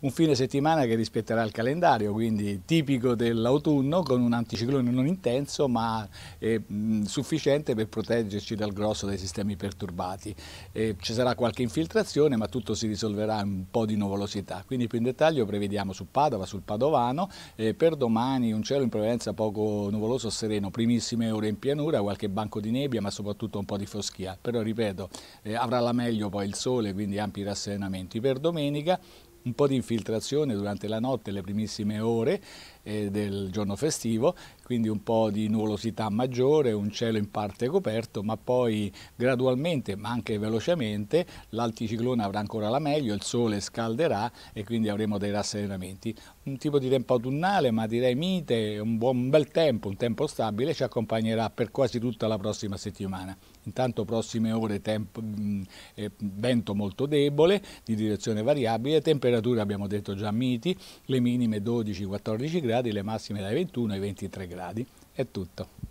un fine settimana che rispetterà il calendario, quindi tipico dell'autunno con un anticiclone non intenso ma eh, sufficiente per proteggerci dal grosso dei sistemi perturbati. Eh, ci sarà qualche infiltrazione ma tutto si risolverà in un po' di nuvolosità, quindi più in dettaglio prevediamo su Padova, sul Padovano, eh, per domani un cielo in prevalenza poco nuvoloso sereno, primissime ore in pianura, qualche banco di nebbia ma soprattutto un po' di foschia, però ripeto eh, avrà la meglio poi il sole quindi ampi rasserenamenti. Per domenica un po' di infiltrazione durante la notte, le primissime ore eh, del giorno festivo, quindi un po' di nuvolosità maggiore, un cielo in parte coperto, ma poi gradualmente, ma anche velocemente, l'anticiclone avrà ancora la meglio, il sole scalderà e quindi avremo dei rasserenamenti. Un tipo di tempo autunnale, ma direi mite, un, buon, bel tempo, un tempo stabile, ci accompagnerà per quasi tutta la prossima settimana. Intanto prossime ore tempo, mh, eh, vento molto debole, di direzione variabile, temperature abbiamo detto già miti, le minime 12-14 gradi, le massime dai 21 ai 23 gradi. È tutto.